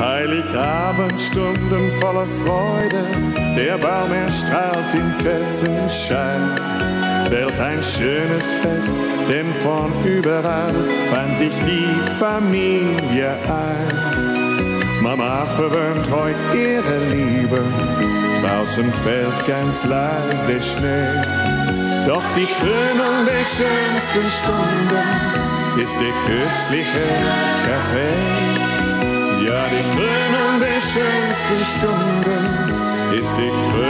Heiligabendstunden voller Freude, der Baum erstrahlt im Kerzenschein. Welch ein schönes Fest, denn von überall fand sich die Familie ein. Mama verwöhnt heut ihre Liebe, draußen fällt ganz leis der Schnee. Doch die Krönung der schönsten Stunden ist der köstliche Kaffee. Ja, die Krönung der schönsten Stunden ist die Krönung